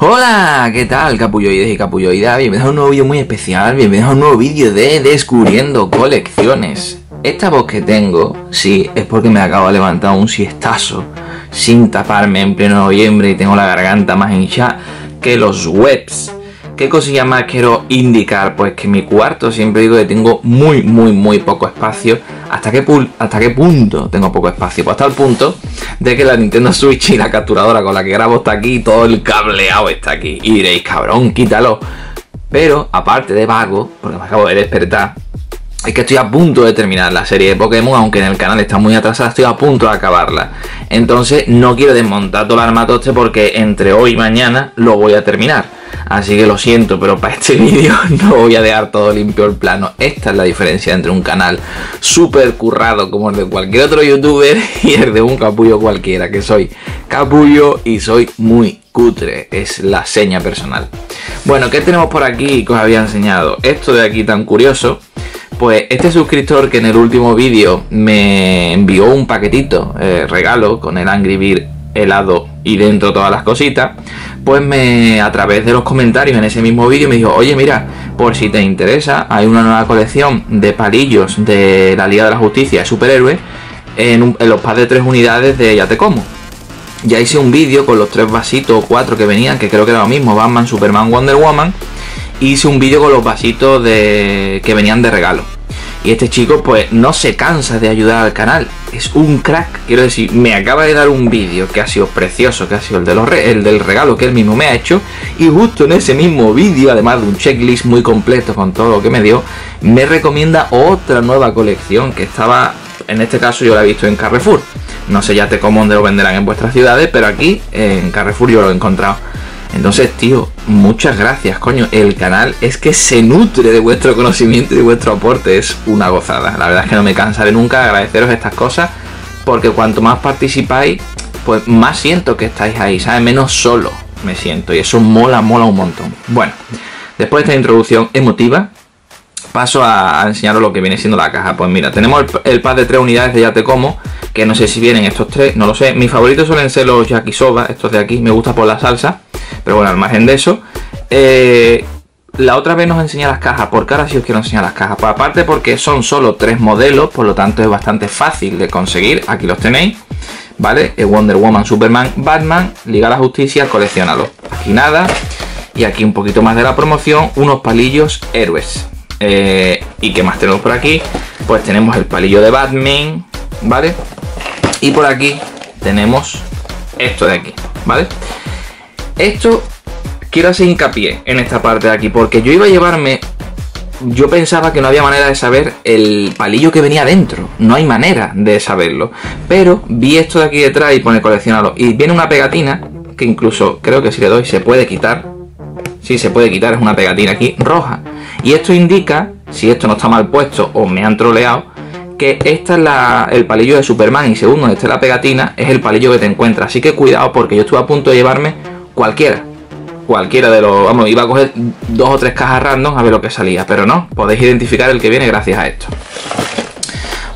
Hola, ¿qué tal capulloides y capulloidas? Bienvenidos a un nuevo vídeo muy especial, bienvenidos a un nuevo vídeo de Descubriendo Colecciones. Esta voz que tengo, sí, es porque me acabo de levantar un siestazo sin taparme en pleno noviembre y tengo la garganta más hinchada que los webs. ¿Qué cosilla más quiero indicar? Pues que mi cuarto siempre digo que tengo muy, muy, muy poco espacio. ¿Hasta qué, ¿Hasta qué punto tengo poco espacio? Pues hasta el punto de que la Nintendo Switch y la capturadora con la que grabo está aquí todo el cableado está aquí. Y diréis, cabrón, quítalo. Pero, aparte de vago, porque me acabo de despertar, es que estoy a punto de terminar la serie de Pokémon, aunque en el canal está muy atrasada, estoy a punto de acabarla. Entonces no quiero desmontar todo el armatoste porque entre hoy y mañana lo voy a terminar. Así que lo siento, pero para este vídeo no voy a dejar todo limpio el plano. Esta es la diferencia entre un canal súper currado como el de cualquier otro youtuber y el de un capullo cualquiera, que soy capullo y soy muy cutre. Es la seña personal. Bueno, ¿qué tenemos por aquí que os había enseñado? Esto de aquí tan curioso pues este suscriptor que en el último vídeo me envió un paquetito eh, regalo con el Angry Beer helado y dentro todas las cositas, pues me a través de los comentarios en ese mismo vídeo me dijo, oye mira, por si te interesa, hay una nueva colección de palillos de la Liga de la Justicia de superhéroes en, en los packs de tres unidades de Ya te como. Ya hice un vídeo con los tres vasitos o cuatro que venían, que creo que era lo mismo, Batman, Superman, Wonder Woman hice un vídeo con los vasitos de que venían de regalo. Y este chico pues no se cansa de ayudar al canal. Es un crack. Quiero decir, me acaba de dar un vídeo que ha sido precioso, que ha sido el, del regalo que él mismo me ha hecho. Y justo en ese mismo vídeo, además de un checklist muy completo con todo lo que me dio, me recomienda otra nueva colección que estaba, en este caso yo la he visto en Carrefour. No sé ya te cómo dónde lo venderán en vuestras ciudades, pero aquí en Carrefour yo lo he encontrado. Entonces, tío, muchas gracias, coño. El canal es que se nutre de vuestro conocimiento y vuestro aporte. Es una gozada. La verdad es que no me cansaré nunca de agradeceros estas cosas. Porque cuanto más participáis, pues más siento que estáis ahí, ¿sabes? Menos solo me siento. Y eso mola, mola un montón. Bueno, después de esta introducción emotiva, paso a, enseñaros lo que viene siendo la caja. Pues mira, tenemos el, el de tres unidades de Ya Te Como que no sé si vienen estos tres, no lo sé. Mis favoritos suelen ser los yakisoba, estos de aquí, me gusta por la salsa, pero bueno, al margen de eso. Eh, la otra vez nos enseñé las cajas, porque ahora sí os quiero enseñar las cajas. Pues aparte porque son solo tres modelos, por lo tanto es bastante fácil de conseguir, aquí los tenéis. ¿Vale? Wonder Woman, Superman, Batman, Liga de la Justicia, coleccionalo. Aquí nada. Y aquí un poquito más de la promoción, unos palillos héroes. Eh, ¿Y qué más tenemos por aquí? Pues tenemos el palillo de Batman, ¿vale? Y por aquí tenemos esto de aquí, ¿vale? Esto quiero hacer hincapié en esta parte de aquí, porque yo iba a llevarme. Yo pensaba que no había manera de saber el palillo que venía dentro. No hay manera de saberlo. Pero vi esto de aquí detrás y pone coleccionarlo. Y viene una pegatina que incluso creo que si le doy se puede quitar. Sí, se puede quitar, es una pegatina aquí roja. Y esto indica, si esto no está mal puesto o me han troleado, que esta es la, el palillo de Superman y según donde esté la pegatina es el palillo que te encuentras. Así que cuidado porque yo estuve a punto de llevarme cualquiera. Cualquiera de los... Vamos, iba a coger dos o tres cajas random a ver lo que salía. Pero no, podéis identificar el que viene gracias a esto.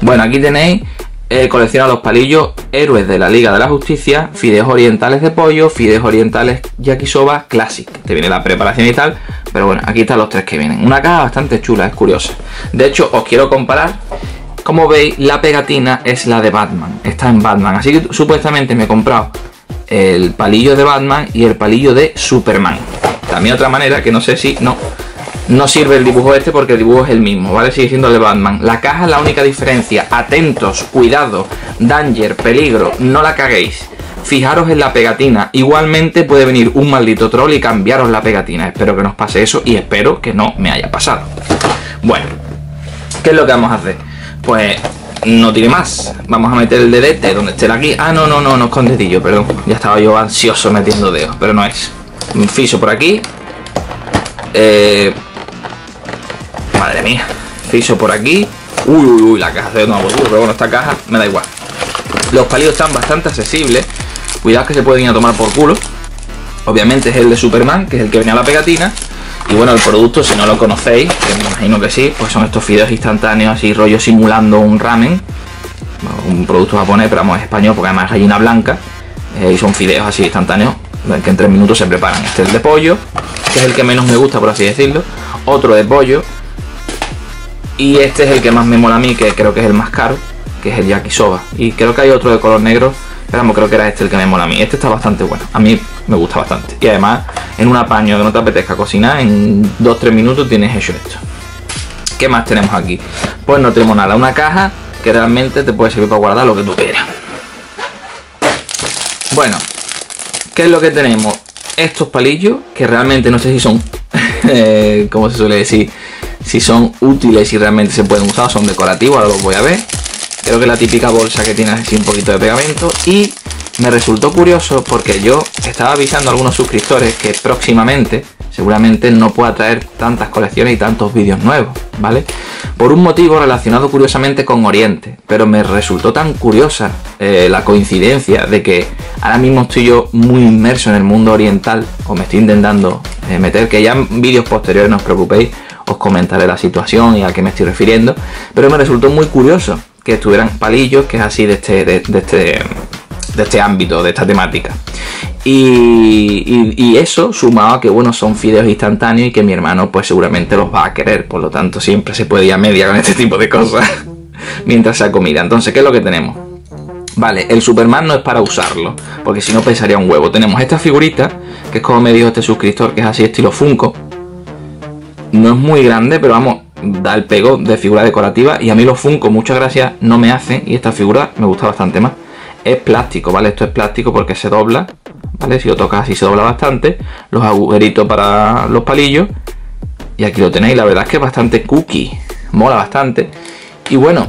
Bueno, aquí tenéis eh, colecciona los palillos héroes de la Liga de la Justicia, fideos orientales de pollo, fideos orientales yakisoba classic. Te viene la preparación y tal, pero bueno, aquí están los tres que vienen. Una caja bastante chula, es curiosa. De hecho, os quiero comparar como veis, la pegatina es la de Batman. Está en Batman. Así que supuestamente me he comprado el palillo de Batman y el palillo de Superman. También otra manera que no sé si... No, no sirve el dibujo este porque el dibujo es el mismo, ¿vale? Sigue siendo el de Batman. La caja es la única diferencia. Atentos, cuidado, danger, peligro, no la caguéis. Fijaros en la pegatina. Igualmente puede venir un maldito troll y cambiaros la pegatina. Espero que nos pase eso y espero que no me haya pasado. Bueno, ¿qué es lo que vamos a hacer? pues no tiene más. Vamos a meter el dedete donde esté aquí. Ah, no, no, no, no es con dedillo, perdón. Ya estaba yo ansioso metiendo dedos, pero no es. Fiso por aquí. Eh, madre mía. Fiso por aquí. Uy, uy, uy, la caja de nuevo. Pero bueno, esta caja me da igual. Los palillos están bastante accesibles. Cuidado que se pueden ir a tomar por culo. Obviamente es el de Superman, que es el que venía a la pegatina. Y bueno, el producto, si no lo conocéis, me imagino que sí, pues son estos fideos instantáneos así, rollo simulando un ramen. Un producto japonés, pero vamos, es español porque además es gallina blanca. Eh, y son fideos así instantáneos que en tres minutos se preparan. Este es el de pollo, que es el que menos me gusta, por así decirlo. Otro de pollo. Y este es el que más me mola a mí, que creo que es el más caro, que es el yakisoba. Y creo que hay otro de color negro, pero creo que era este el que me mola a mí. Este está bastante bueno, a mí me gusta bastante. Y además, en un apaño que no te apetezca cocinar, en 2-3 minutos tienes hecho esto. ¿Qué más tenemos aquí? Pues no tenemos nada, una caja que realmente te puede servir para guardar lo que tú quieras. Bueno, ¿qué es lo que tenemos? Estos palillos, que realmente no sé si son, eh, como se suele decir, si son útiles y realmente se pueden usar, son decorativos, ahora los voy a ver. Creo que la típica bolsa que tiene así un poquito de pegamento y me resultó curioso porque yo estaba avisando a algunos suscriptores que próximamente seguramente no pueda traer tantas colecciones y tantos vídeos nuevos, ¿vale? Por un motivo relacionado curiosamente con Oriente, pero me resultó tan curiosa eh, la coincidencia de que ahora mismo estoy yo muy inmerso en el mundo oriental, o me estoy intentando eh, meter, que ya en vídeos posteriores no os preocupéis, os comentaré la situación y a qué me estoy refiriendo, pero me resultó muy curioso que estuvieran palillos, que es así de este, de este de este ámbito, de esta temática. Y, eso sumado a que bueno son fideos instantáneos y que mi hermano pues seguramente los va a querer, por lo tanto siempre se puede ir a media con este tipo de cosas mientras sea comida. Entonces, ¿qué es lo que tenemos? Vale, el Superman no es para usarlo, porque si no pensaría un huevo. Tenemos esta figurita, que es como me dijo este suscriptor, que es así estilo Funko. No es muy grande, pero vamos, da el pego de figura decorativa. Y a mí los Funko, muchas gracias, no me hacen. Y esta figura me gusta bastante más es plástico, ¿vale? Esto es plástico porque se dobla, ¿vale? Si lo tocas así se dobla bastante. Los agujeritos para los palillos. Y aquí lo tenéis, la verdad es que es bastante cookie. Mola bastante. Y bueno,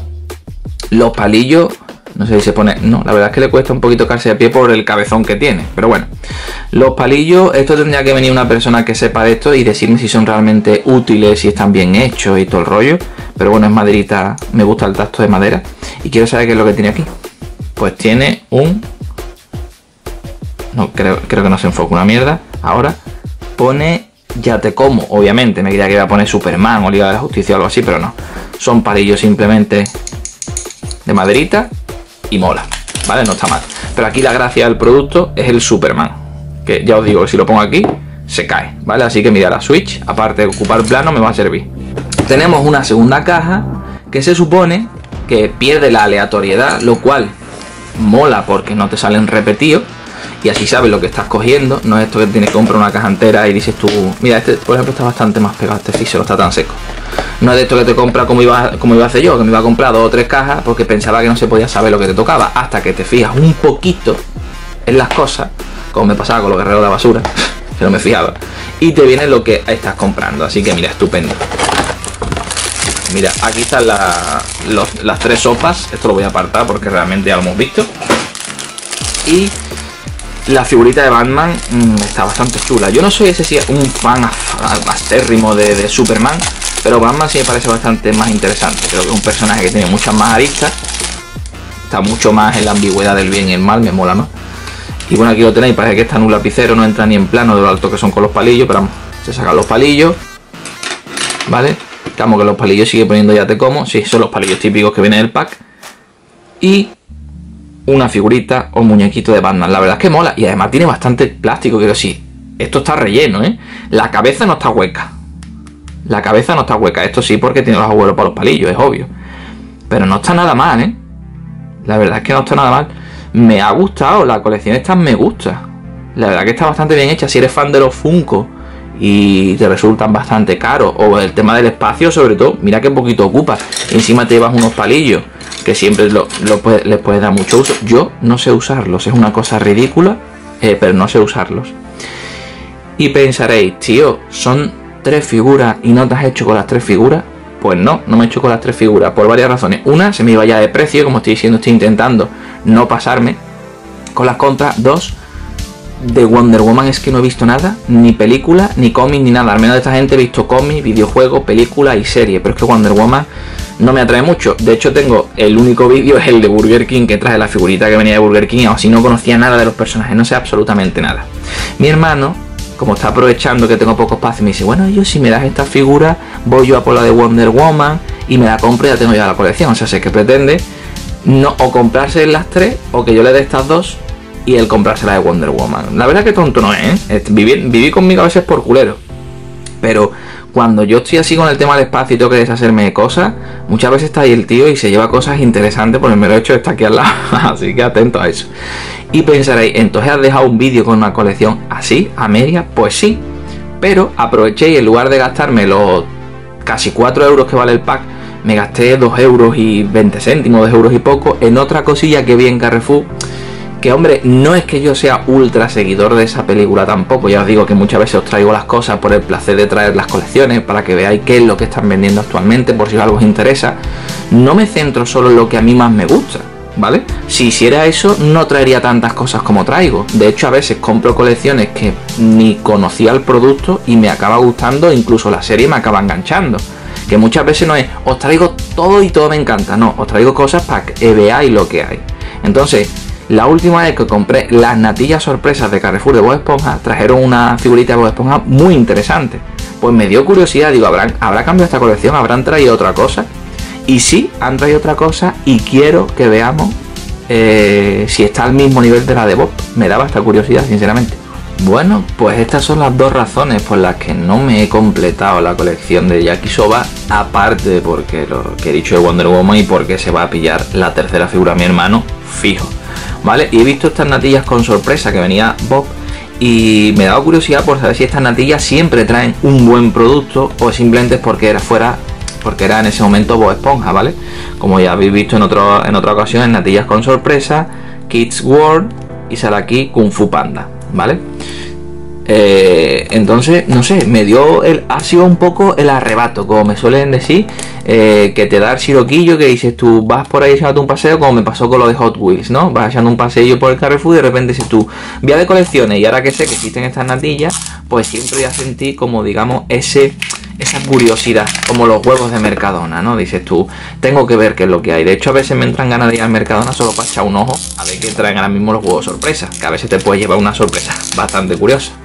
los palillos, no sé si se pone... No, la verdad es que le cuesta un poquito caerse de pie por el cabezón que tiene. Pero bueno, los palillos, esto tendría que venir una persona que sepa de esto y decirme si son realmente útiles, si están bien hechos y todo el rollo. Pero bueno, es maderita, me gusta el tacto de madera. Y quiero saber qué es lo que tiene aquí pues tiene un... No, creo, creo que no se enfoca una mierda. Ahora pone ya te como, obviamente. Me creía que iba a poner Superman o Liga de la Justicia o algo así, pero no. Son palillos simplemente de maderita y mola. ¿Vale? No está mal. Pero aquí la gracia del producto es el Superman. Que ya os digo, si lo pongo aquí, se cae. ¿Vale? Así que mira, la Switch, aparte de ocupar plano, me va a servir. Tenemos una segunda caja que se supone que pierde la aleatoriedad, lo cual mola porque no te salen repetidos y así sabes lo que estás cogiendo. No es esto que tienes que comprar una caja entera y dices tú, mira, este por ejemplo está bastante más pegado, este no está tan seco. No es esto que te compra como iba, como iba a hacer yo, que me iba a comprar dos o tres cajas porque pensaba que no se podía saber lo que te tocaba, hasta que te fijas un poquito en las cosas, como me pasaba con los guerreros de la basura, que no me fijaba, y te viene lo que estás comprando. Así que mira, estupendo. Mira, aquí están las tres sopas. Esto lo voy a apartar porque realmente ya lo hemos visto. Y la figurita de Batman mm, está bastante chula. Yo no soy ese sí, un fan acérrimo de, de, Superman, pero Batman sí me parece bastante más interesante. Creo que es un personaje que tiene muchas más aristas. Está mucho más en la ambigüedad del bien y el mal, me mola más. Y bueno, aquí lo tenéis, parece que está en un lapicero, no entra ni en plano de lo alto que son con los palillos, pero vamos, se sacan los palillos, ¿vale? Estamos que los palillos sigue poniendo ya te como. Sí, son los palillos típicos que vienen del pack. Y una figurita o muñequito de Batman. La verdad es que mola. Y además tiene bastante plástico. Quiero sí esto está relleno, ¿eh? La cabeza no está hueca. La cabeza no está hueca. Esto sí porque tiene los abuelos para los palillos, es obvio. Pero no está nada mal, ¿eh? La verdad es que no está nada mal. Me ha gustado. La colección esta me gusta. La verdad que está bastante bien hecha. Si eres fan de los Funko y te resultan bastante caros. O el tema del espacio, sobre todo, mira qué poquito ocupa. Encima te llevas unos palillos que siempre lo, les puedes dar mucho uso. Yo no sé usarlos, es una cosa ridícula, eh, pero no sé usarlos. Y pensaréis, tío, son tres figuras y no te has hecho con las tres figuras. Pues no, no me he hecho con las tres figuras por varias razones. Una, se me iba ya de precio, como estoy diciendo, estoy intentando no pasarme con las contras. Dos, de Wonder Woman es que no he visto nada, ni película, ni cómic, ni nada. Al menos de esta gente he visto cómic, videojuego, película y serie. Pero es que Wonder Woman no me atrae mucho. De hecho, tengo el único vídeo, es el de Burger King, que trae la figurita que venía de Burger King. O si no conocía nada de los personajes, no sé absolutamente nada. Mi hermano, como está aprovechando que tengo poco espacio, me dice, bueno, yo si me das esta figura, voy yo a por la de Wonder Woman y me la compro y ya tengo ya la colección. O sea, sé que pretende no o comprarse las tres o que yo le dé estas dos y el comprársela de Wonder Woman. La verdad que tonto no es, ¿eh? Vivir conmigo a veces por culero. Pero cuando yo estoy así con el tema del espacio y tengo que deshacerme de cosas, muchas veces está ahí el tío y se lleva cosas interesantes por el mero hecho de estar aquí al lado. así que atento a eso. Y pensaréis, entonces has dejado un vídeo con una colección así, a media, pues sí. Pero aproveché y en lugar de gastarme los casi 4 euros que vale el pack, me gasté 2 euros y 20 céntimos, 2 euros y poco en otra cosilla que vi en Carrefour que hombre, no es que yo sea ultra seguidor de esa película tampoco, ya os digo que muchas veces os traigo las cosas por el placer de traer las colecciones, para que veáis qué es lo que están vendiendo actualmente, por si algo os interesa. No me centro solo en lo que a mí más me gusta, ¿vale? Si hiciera eso, no traería tantas cosas como traigo. De hecho, a veces compro colecciones que ni conocía el producto y me acaba gustando, incluso la serie me acaba enganchando. Que muchas veces no es, os traigo todo y todo me encanta, no, os traigo cosas para que veáis lo que hay. Entonces, la última vez que compré las natillas sorpresas de Carrefour de Bob Esponja, trajeron una figurita de Bob Esponja muy interesante. Pues me dio curiosidad, digo, ¿habrán, ¿habrá cambiado esta colección? ¿Habrán traído otra cosa? Y sí, han traído otra cosa y quiero que veamos eh, si está al mismo nivel de la de Bob. Me daba esta curiosidad, sinceramente. Bueno, pues estas son las dos razones por las que no me he completado la colección de Yakisoba, aparte de porque lo que he dicho de Wonder Woman y porque se va a pillar la tercera figura a mi hermano, fijo. ¿Vale? Y he visto estas natillas con sorpresa que venía Bob y me dado curiosidad por saber si estas natillas siempre traen un buen producto o simplemente es porque era fuera porque era en ese momento Bob Esponja, ¿vale? Como ya habéis visto en, otro, en otra ocasión, en Natillas con sorpresa, Kids World y aquí Kung Fu Panda, ¿vale? Eh, entonces, no sé, me dio el, ha sido un poco el arrebato, como me suelen decir, eh, que te da el siroquillo que dices tú vas por ahí echándote un paseo, como me pasó con lo de Hot Wheels, ¿no? Vas echando un paseo por el Carrefour y de repente dices tú, vía de colecciones, y ahora que sé que existen estas natillas, pues siempre voy a sentir como, digamos, ese esa curiosidad, como los huevos de Mercadona, ¿no? Dices tú, tengo que ver qué es lo que hay. De hecho, a veces me entran ganas de ir al Mercadona solo para echar un ojo a ver qué traen ahora mismo los huevos sorpresa, que a veces te puede llevar una sorpresa bastante curiosa.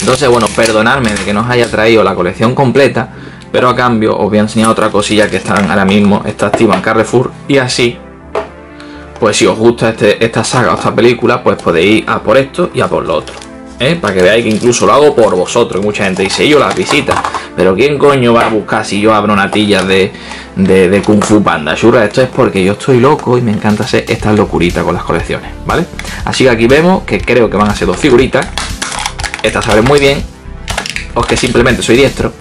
Entonces, bueno, perdonadme de que no os haya traído la colección completa, pero a cambio os voy a enseñar otra cosilla que están ahora mismo, está activa en Carrefour, y así, pues si os gusta este, esta saga o esta película, pues podéis ir a por esto y a por lo otro. ¿eh? Para que veáis que incluso lo hago por vosotros. mucha gente dice, yo las visitas. Pero ¿quién coño va a buscar si yo abro natillas de, de, de Kung Fu Panda? Shura, esto es porque yo estoy loco y me encanta hacer estas locuritas con las colecciones, ¿vale? Así que aquí vemos que creo que van a ser dos figuritas esta sabe muy bien. O que simplemente soy diestro.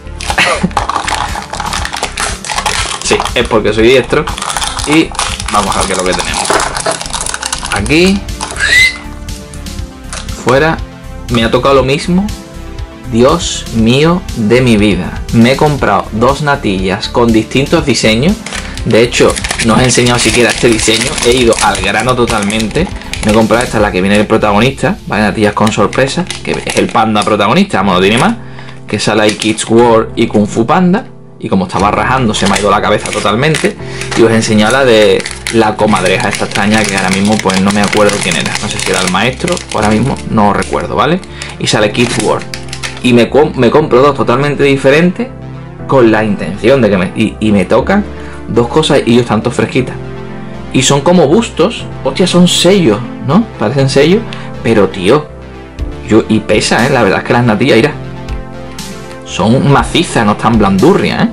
sí, es porque soy diestro. Y vamos a ver qué es lo que tenemos. Aquí. Fuera. Me ha tocado lo mismo. Dios mío de mi vida. Me he comprado dos natillas con distintos diseños. De hecho, no os he enseñado siquiera este diseño. He ido al grano totalmente. Me he comprado esta, la que viene el protagonista, ¿vale? Natillas con sorpresa, que es el panda protagonista, vamos, no tiene más. Que sale Kids World y Kung Fu Panda. Y como estaba rajando, se me ha ido la cabeza totalmente. Y os he enseñado la de la comadreja esta extraña que ahora mismo pues no me acuerdo quién era. No sé si era el maestro, ahora mismo no recuerdo, ¿vale? Y sale Kids World. Y me, me compro dos totalmente diferentes con la intención de que me... Y, me tocan dos cosas y yo tanto fresquitas. Y son como bustos. Hostia, son sellos, ¿no? Parecen sellos. Pero, tío. Yo, y pesa, ¿eh? La verdad es que las natillas, mira. Son macizas, no están blandurrias, ¿eh?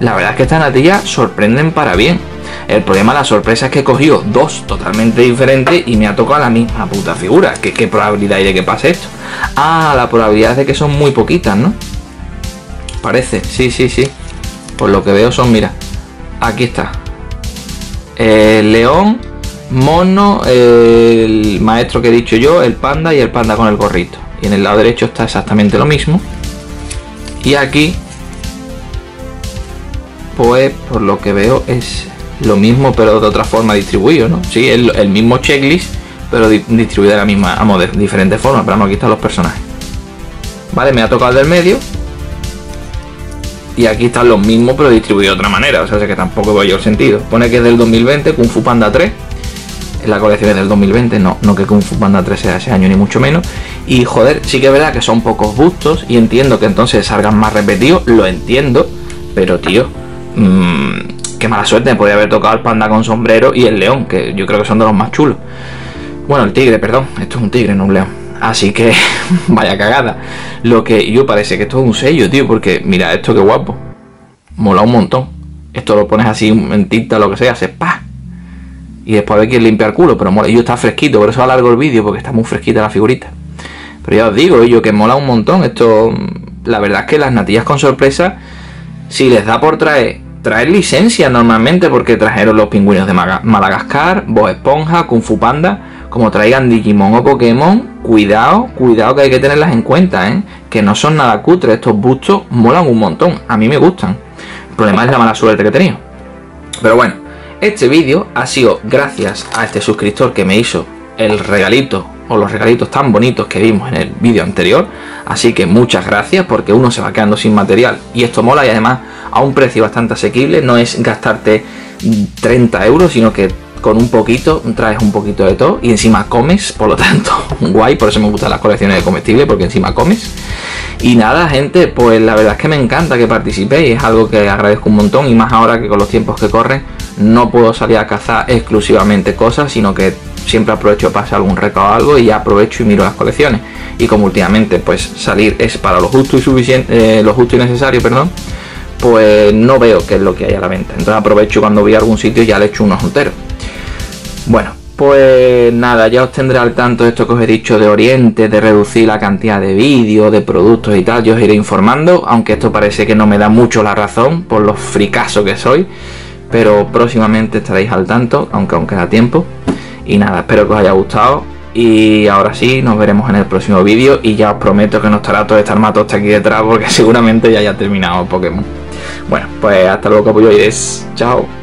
La verdad es que estas natillas sorprenden para bien. El problema, la sorpresa es que he cogido dos totalmente diferentes y me ha tocado la misma puta figura. ¿Qué, qué probabilidad hay de que pase esto? Ah, la probabilidad es de que son muy poquitas, ¿no? Parece, sí, sí, sí. Por lo que veo son, mira, aquí está el león, mono, el maestro que he dicho yo, el panda y el panda con el gorrito. Y en el lado derecho está exactamente lo mismo. Y aquí, pues por lo que veo es lo mismo pero de otra forma distribuido, ¿no? Sí, el, mismo checklist pero distribuido de la misma, a de diferentes formas, pero no aquí están los personajes. Vale, me ha tocado el del medio y aquí están los mismos, pero distribuidos de otra manera. O sea, que tampoco veo yo el sentido. Pone que es del 2020, Kung Fu Panda 3. En la colección es del 2020, no, no que Kung Fu Panda 3 sea ese año, ni mucho menos. Y joder, sí que es verdad que son pocos bustos. Y entiendo que entonces salgan más repetidos. Lo entiendo. Pero tío, mmm, qué mala suerte. Me podría haber tocado el panda con sombrero y el león, que yo creo que son de los más chulos. Bueno, el tigre, perdón. Esto es un tigre, no un león. Así que, vaya cagada. Lo que yo parece que esto es un sello, tío, porque mira esto qué guapo. Mola un montón. Esto lo pones así en tinta lo que sea, se pa. Y después hay que limpiar el culo, pero mola. Yo está fresquito, por eso alargo el vídeo, porque está muy fresquita la figurita. Pero ya os digo, yo que mola un montón. Esto, la verdad es que las natillas con sorpresa, si les da por traer, traer licencia normalmente, porque trajeron los pingüinos de Madagascar, Bo Esponja, Kung Fu Panda. Como traigan Digimon o Pokémon, cuidado, cuidado que hay que tenerlas en cuenta, ¿eh? Que no son nada cutres, estos bustos molan un montón, a mí me gustan. El problema es la mala suerte que he tenido. Pero bueno, este vídeo ha sido gracias a este suscriptor que me hizo el regalito o los regalitos tan bonitos que vimos en el vídeo anterior. Así que muchas gracias porque uno se va quedando sin material y esto mola y además a un precio bastante asequible. No es gastarte 30 euros, sino que con un poquito traes un poquito de todo y encima comes, por lo tanto, guay, por eso me gustan las colecciones de comestibles porque encima comes. Y nada, gente, pues la verdad es que me encanta que participéis, es algo que agradezco un montón y más ahora que con los tiempos que corren no puedo salir a cazar exclusivamente cosas, sino que siempre aprovecho para hacer algún recado o algo y ya aprovecho y miro las colecciones. Y como últimamente pues salir es para lo justo y suficiente, eh, lo justo y necesario, perdón, pues no veo qué es lo que hay a la venta. Entonces aprovecho cuando voy a algún sitio y ya le echo unos enteros. Bueno, pues nada, ya os tendré al tanto de esto que os he dicho de Oriente, de reducir la cantidad de vídeos, de productos y tal, yo os iré informando, aunque esto parece que no me da mucho la razón por lo fricaso que soy, pero próximamente estaréis al tanto, aunque aún queda tiempo. Y nada, espero que os haya gustado. Y ahora sí, nos veremos en el próximo vídeo. Y ya os prometo que no estará todo este armatoste aquí detrás porque seguramente ya haya terminado Pokémon. Bueno, pues hasta luego, capulloides. Chao.